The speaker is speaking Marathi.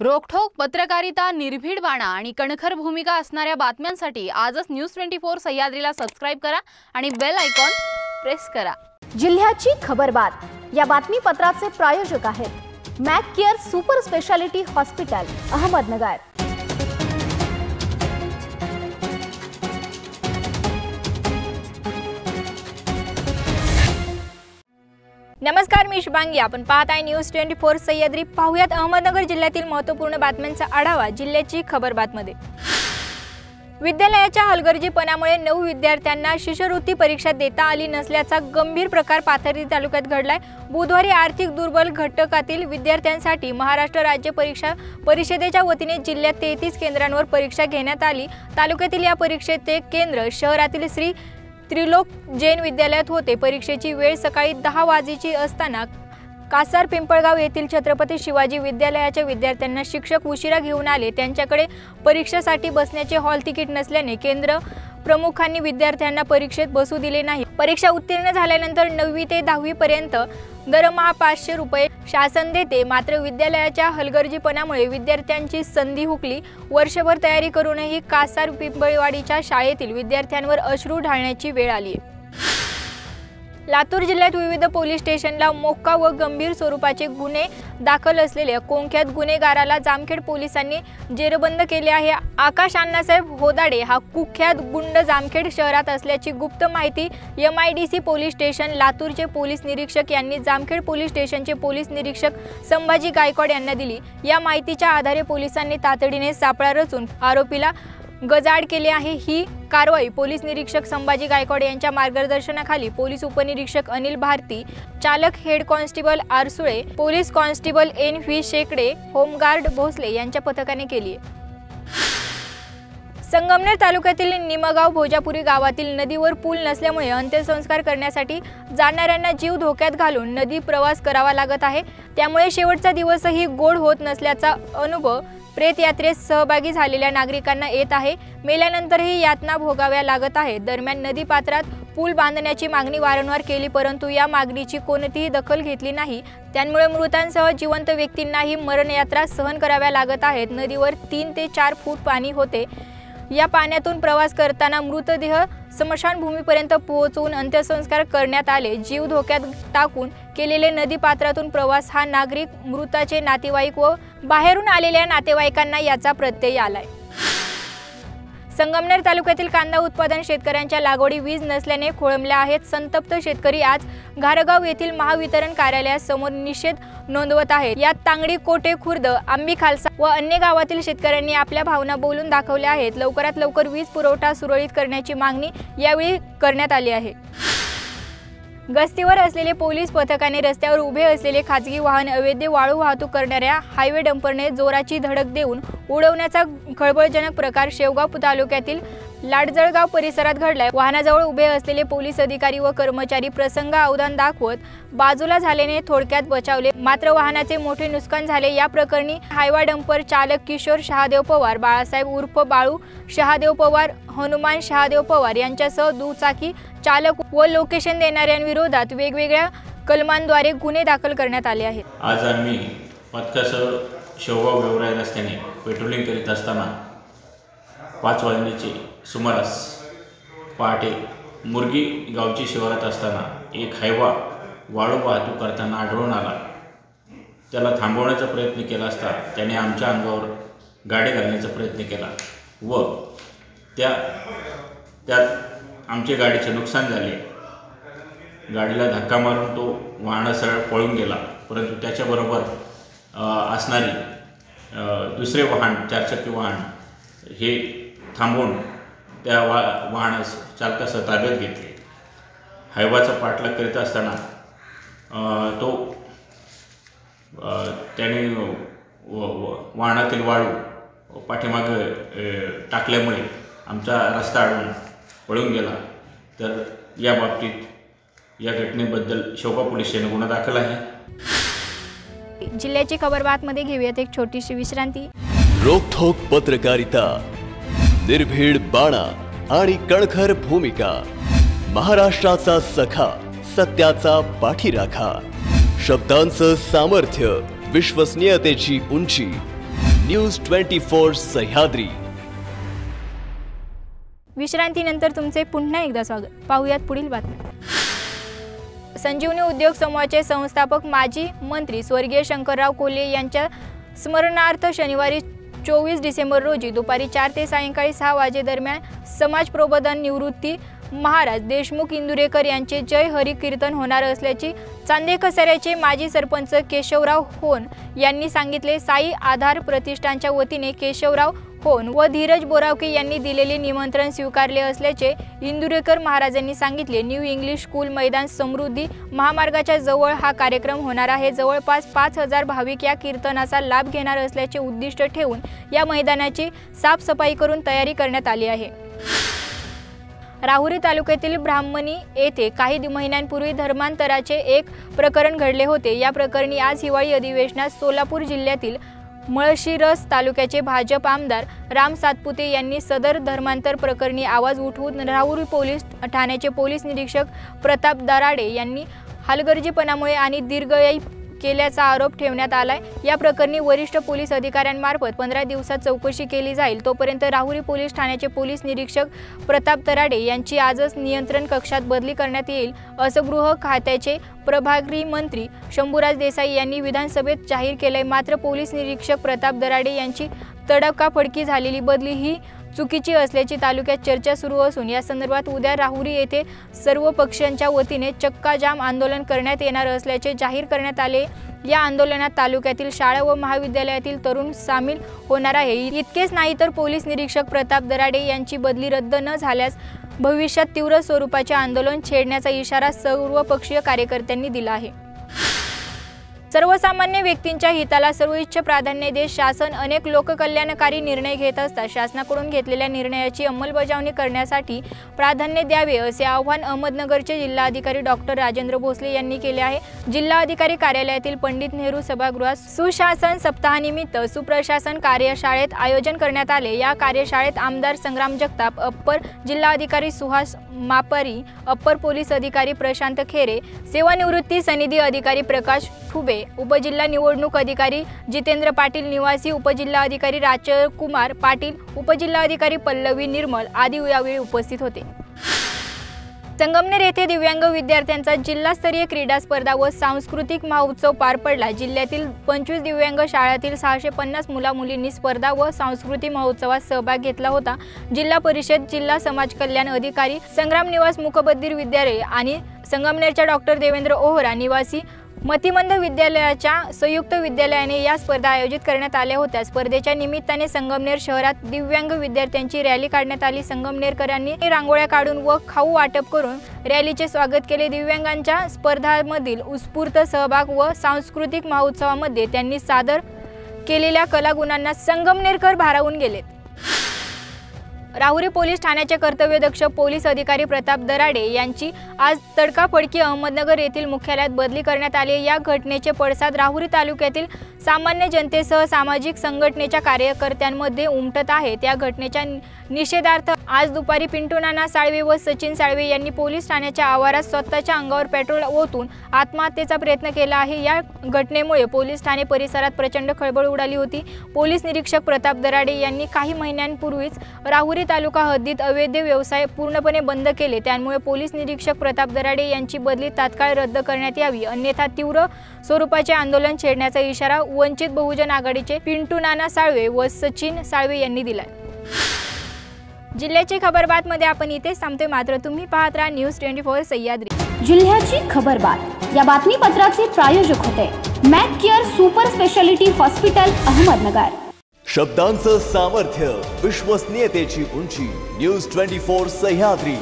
रोखठोक पत्रकारिता निर्भीड बाणा आणि कणखर भूमिका असणाऱ्या बातम्यांसाठी आजच न्यूज ट्वेंटी फोर सह्याद्रीला सबस्क्राईब करा आणि बेल आयकॉन प्रेस करा. जिल्ह्याची खबरबात या बातमीपत्राचे प्रायोजक आहेत Mac care super speciality hospital Ahmednagar. नमस्कार मी शुभांगी. आपण पाहत आहे न्यूज ट्वेंटी फोर सह्याद्री. पाहुयात अहमदनगर जिल्ह्यातील महत्त्वपूर्ण बातम्यांचा आढावा जिल्ह्याची खबर बातमध्ये. विद्यालयाच्या हलगर्जीपणामुळे नऊ विद्यार्थ्यांना शिष्यवृत्ती परीक्षा देता आली नसल्याचा गंभीर प्रकार पाथर्डी तालुक्यात घडलाय. बुधवारी आर्थिक दुर्बल घटकातील विद्यार्थ्यांसाठी महाराष्ट्र राज्य परीक्षा परिषदेच्या वतीने जिल्ह्यात तेहतीस केंद्रांवर परीक्षा घेण्यात आली. तालुक्यातील या परीक्षेचे केंद्र शहरातील श्री त्रिलोक जैन विद्यालयात होते. परीक्षेची वेळ सकाळी दहा वाजेची असताना कासार पिंपळगाव येथील छत्रपती शिवाजी विद्यालयाच्या विद्यार्थ्यांना शिक्षक उशिरा घेऊन आले. त्यांच्याकडे परीक्षेसाठी बसण्याचे हॉल तिकीट नसल्याने केंद्र प्रमुखांनी विद्यार्थ्यांना परीक्षेत बसू दिले नाही. परीक्षा उत्तीर्ण झाल्यानंतर नववी ते दहावी पर्यंत दरमहा पाचशे रुपये शासन देते. मात्र विद्यालयाच्या हलगर्जीपणामुळे विद्यार्थ्यांची संधी हुकली. वर्षभर तयारी करूनही कासार पिंपळवाडीच्या शाळेतील विद्यार्थ्यांवर अश्रू ढाळण्याची वेळ आली लातूर जिल्ह्यात विविध पोलीस स्टेशनला मोक्का व गंभीर स्वरूपाचे गुन्हे दाखल असलेल्या कोंख्यात गुन्हेगाराला जामखेड पोलिसांनी जेरबंद केले आहे. आकाश अण्णासाहेब होदाडे हा कुख्यात गुंड जामखेड शहरात असल्याची गुप्त माहिती M I D C police station लातूरचे पोलीस निरीक्षक यांनी जामखेड पोलीस स्टेशनचे पोलीस निरीक्षक संभाजी गायकवाड यांना दिली. या माहितीच्या आधारे पोलिसांनी तातडीने सापळा रचून आरोपीला गजाड केले आहे ही कारवाई. पोलीस निरीक्षक संभाजी गायकवाड यांच्या मार्गदर्शनाखाली पोलीस उपनिरीक्षक अनिल भारती चालक head constable Arsule police constable N V Shekade home guard Bhosale यांच्या पथकाने केली आहे. संगमनेर तालुक्यातील निमगाव भोजापुरी गावातील नदीवर पूल नसल्यामुळे अंत्यसंस्कार करण्यासाठी जाणाऱ्यांना जीव धोक्यात घालून नदी प्रवास करावा लागत आहे. त्यामुळे शेवटचा दिवसही गोड होत नसल्याचा अनुभव प्रेत यात्रेत सहभागी झालेल्या नागरिकांना येत आहे. मेल्यानंतरही यातना भोगाव्या लागत आहेत दरम्यान नदीपात्रात पूल बांधण्याची मागणी वारंवार केली परंतु या मागणीची कोणतीही दखल घेतली नाही. त्यामुळे मृतांसह जिवंत व्यक्तींनाही मरणयात्रा सहन कराव्या लागत आहेत. नदीवर तीन ते चार फूट पाणी होते. या पाण्यातून प्रवास करताना मृतदेह स्मशानभूमीपर्यंत पोहोचवून अंत्यसंस्कार करण्यात आले. जीव धोक्यात टाकून केलेले नदीपात्रातून प्रवास हा नागरिक मृताचे नातेवाईक व बाहेरून आलेल्या नातेवाईकांना याचा प्रत्यय आलाय. संगमनेर तालुक्यातील कांदा उत्पादन शेतकऱ्यांच्या लागवडी वीज नसल्याने खोळंबल्या आहेत. संतप्त शेतकरी आज घारगाव येथील महावितरण कार्यालयासमोर निषेध नोंदवत आहेत. यात तांगडी कोटे खुर्द आंबी खालसा व अन्य गावातील शेतकऱ्यांनी आपल्या भावना बोलून दाखवल्या आहेत. लवकरात लवकर वीज पुरवठा सुरळीत करण्याची मागणी यावेळी करण्यात आली आहे. गस्तीवर असलेले पोलीस पथकाने रस्त्यावर उभे असलेले खाजगी वाहन अवैध वाळू वाहतूक करणाऱ्या हायवे डंपरने जोराची धडक देऊन उडवण्याचा खळबळजनक प्रकार शेवगाव तालुक्यातील लाडजळगाव परिसरात घडलाय. वाहनाजवळ उभे असलेले पोलीस अधिकारी व कर्मचारी प्रसंग अवधान दाखवत बाजूला झाल्याने थोडक्यात बचावले. मात्र वाहनाचे मोठे नुकसान झाले. या प्रकरणी हायवा डंपर चालक किशोर शहादेव पवार बाळासाहेब उर्फ बाळू शहादेव पवार हनुमान शहादेव पवार यांच्यासह दुचाकी चालक व लोकेशन देणाऱ्यांविरोधात वेगवेगळ्या कलमांद्वारे गुन्हे दाखल करण्यात आले आहेत. आज आम्ही पथकासह शेवगाव व्यवराय रस्त्याने पेट्रोलिंग करीत असताना पाच वाजण्याचे सुमारास पहाटे मुरगी गावची शिवारात असताना एक हायवा वाळू वाहतूक करताना आढळून आला. त्याला थांबवण्याचा प्रयत्न केला असता त्याने आमच्या अंगावर गाडी घालण्याचा प्रयत्न केला व त्या त्यात आमच्या गाडीचे नुकसान झाले. गाडीला धक्का मारून तो वाहन सरळ पळून गेला. परंतु त्याच्याबरोबर असणारी दुसरे वाहन चारचाकी वाहन हे थांबवून त्या वा वाहनास चालकासह ताब्यात घेतले. हायवाचा पाठलाग करीत असताना तो त्याने व- वाहनातील वाळू पाठीमागं टाकल्यामुळे आमचा रस्ता अडवून पळून गेला. तर या बाबतीत या घटनेबद्दल शोभा पोलीस गुन्हा दाखल आहे. जिल्ह्याची खबर बातमध्ये घेऊयात एक छोटीशी विश्रांती. रोखोक पत्रकारिता निर्भीड बाणा आणि कणखर भूमिका महाराष्ट्राचा सखा सत्याचा पाठीराखा शब्दांचं सामर्थ्य विश्वसनीयतेची उंची न्यूज ट्वेंटी फोर सह्याद्री. विश्रांतीनंतर तुमचे पुन्हा एकदा स्वागत. पाहुयात पुढील बातमी संजीवनी उद्योग समूहाचे संस्थापक माजी मंत्री स्वर्गीय शंकरराव कोल्हे यांच्या स्मरणार्थ शनिवारी चोवीस डिसेंबर रोजी दुपारी चार ते सायंकाळी सहा वाजेदरम्यान समाज प्रबोधन निवृत्ती महाराज देशमुख इंदुरेकर यांचे जय हरी कीर्तन होणार असल्याची चांदे कसाऱ्याचे माजी सरपंच केशवराव होन यांनी सांगितले. साई आधार प्रतिष्ठानच्या वतीने केशवराव फोन व धीरज बोरावके यांनी दिलेले निमंत्रण स्वीकारले असल्याचे इंदुरेकर महाराजांनी सांगितले. न्यू इंग्लिश स्कूल मैदान समृद्धी महामार्गाच्या जवळ हा कार्यक्रम होणार आहे. जवळपास पाच हजार भाविक या कीर्तनाचा लाभ घेणार असल्याचे उद्दिष्ट ठेवून या मैदानाची साफसफाई करून तयारी करण्यात आली आहे. राहुरी तालुक्यातील ब्राह्मणी येथे काही महिन्यांपूर्वी धर्मांतराचे एक प्रकरण घडले होते. या प्रकरणी आज हिवाळी अधिवेशनात सोलापूर जिल्ह्यातील मळशिरस तालुक्याचे भाजप आमदार राम सातपुते यांनी सदर धर्मांतर प्रकरणी आवाज उठवून राहुरी पोलीस ठाण्याचे पोलीस निरीक्षक प्रताप दराडे यांनी हलगर्जीपणामुळे आणि दीर्घयाई केल्याचा आरोप ठेवण्यात आलाय. या प्रकरणी वरिष्ठ पोलीस अधिकाऱ्यांमार्फत पंधरा दिवसात चौकशी केली जाईल. तोपर्यंत राहुरी पोलीस ठाण्याचे पोलीस निरीक्षक प्रताप तराडे यांची आजच नियंत्रण कक्षात बदली करण्यात येईल असं गृह खात्याचे प्रभारी मंत्री शंभूराज देसाई यांनी विधानसभेत जाहीर केलंय. मात्र पोलीस निरीक्षक प्रताप दराडे यांची तडकाफडकी झालेली बदली ही चुकीची असल्याची तालुक्यात चर्चा सुरू असून या संदर्भात उद्या राहुरी येथे सर्व पक्षांच्या वतीने चक्काजाम आंदोलन करण्यात येणार असल्याचे जाहीर करण्यात आले. या आंदोलनात तालुक्यातील शाळा व महाविद्यालयातील तरुण सामील होणार आहे. इतकेच नाही तर पोलीस निरीक्षक प्रताप दराडे यांची बदली रद्द न झाल्यास भविष्यात तीव्र स्वरूपाचे आंदोलन छेडण्याचा इशारा सर्वपक्षीय कार्यकर्त्यांनी दिला आहे. सर्वसामान्य व्यक्तींच्या हिताला सर्वोच्च प्राधान्य देत शासन अनेक लोककल्याणकारी निर्णय घेत असतात. शासनाकडून घेतलेल्या निर्णयाची अंमलबजावणी करण्यासाठी प्राधान्य द्यावे असे आव्हान अहमदनगरचे जिल्हाधिकारी डॉक्टर राजेंद्र भोसले यांनी केले आहे. जिल्हाधिकारी कार्यालयातील पंडित नेहरू सभागृहात सुशासन सप्ताहानिमित्त सुप्रशासन कार्यशाळेत आयोजन करण्यात आले. या कार्यशाळेत आमदार संग्राम जगताप अप्पर जिल्हाधिकारी सुहास मापारी अप्पर पोलीस अधिकारी प्रशांत खेरे सेवानिवृत्ती सनिधी अधिकारी प्रकाश खुबे उपजिल्हा निवडणूक अधिकारी जितेंद्र पाटील निवासी उपजिल्हा अधिकारी राजकुमार पाटील उपजिल्हाधिकारी पल्लवी निर्मल आदी यावेळी उपस्थित होते. संगमनेर येथे दिव्यांग विद्यार्थ्यांचा जिल्हास्तरीय क्रीडा स्पर्धा व सांस्कृतिक महोत्सव पार पडला. जिल्ह्यातील पंचवीस दिव्यांग शाळातील सहाशे पन्नास मुला मुलींनी स्पर्धा व सांस्कृतिक महोत्सवात सहभाग घेतला होता. जिल्हा परिषद जिल्हा समाज कल्याण अधिकारी संग्राम निवास मुखबधीर विद्यालय आणि संगमनेरच्या डॉक्टर देवेंद्र ओहरा निवासी मतिमंद विद्यालयाच्या संयुक्त विद्यालयाने या स्पर्धा आयोजित करण्यात आल्या होत्या. स्पर्धेच्या निमित्ताने संगमनेर शहरात दिव्यांग विद्यार्थ्यांची रॅली काढण्यात आली. संगमनेरकरांनी रांगोळ्या काढून व खाऊ वाटप करून रॅलीचे स्वागत केले. दिव्यांगांच्या स्पर्धांमधील उत्स्फूर्त सहभाग व सांस्कृतिक महोत्सवामध्ये त्यांनी सादर केलेल्या कलागुणांना संगमनेरकर भारावून गेलेत. राहुरी पोलीस ठाण्याचे कर्तव्यदक्ष पोलीस अधिकारी प्रताप दराडे यांची आज तडकाफडकी अहमदनगर येथील मुख्यालयात बदली करण्यात आली या घटनेचे पडसाद राहुरी तालुक्यातील सामान्य जनतेसह सामाजिक संघटनेच्या कार्यकर्त्यांमध्ये उमटत आहे. त्या घटनेच्या निषेधार्थ आज दुपारी पिंटू नाना साळवे व सचिन साळवे यांनी पोलीस ठाण्याच्या आवारात स्वतःच्या अंगावर पेट्रोल ओतून आत्महत्येचा प्रयत्न केला आहे. या घटनेमुळे पोलीस ठाणे परिसरात प्रचंड खळबळ उडाली होती. पोलीस निरीक्षक प्रताप दराडे यांनी काही महिन्यांपूर्वीच राहुरी तालुका हद्दीत अवैध व्यवसाय पूर्णपणे बंद केले. त्यामुळे पोलीस निरीक्षक प्रताप दराडे यांची बदली तात्काळ रद्द करण्यात यावी अन्यथा तीव्र स्वरूपाचे आंदोलन छेडण्याचा इशारा वंचित बहुजन आघाडीचे पिंटू नाना साळवे व सचिन साळवे यांनी दिलाय. जिल्ह्याची खबरमध्ये आपण इथेच थांबतोय. मात्र तुम्ही पाहत राहा न्यूज ट्वेंटी फोर सह्याद्री. जिल्ह्याची खबरबात या बातमीपत्राचे प्रायोजक होते. Mac Care Super Speciality Hospital Ahmednagar. शब्दांचं सामर्थ्य विश्वसनीयतेची उंची न्यूज ट्वेंटी फोर सह्याद्री.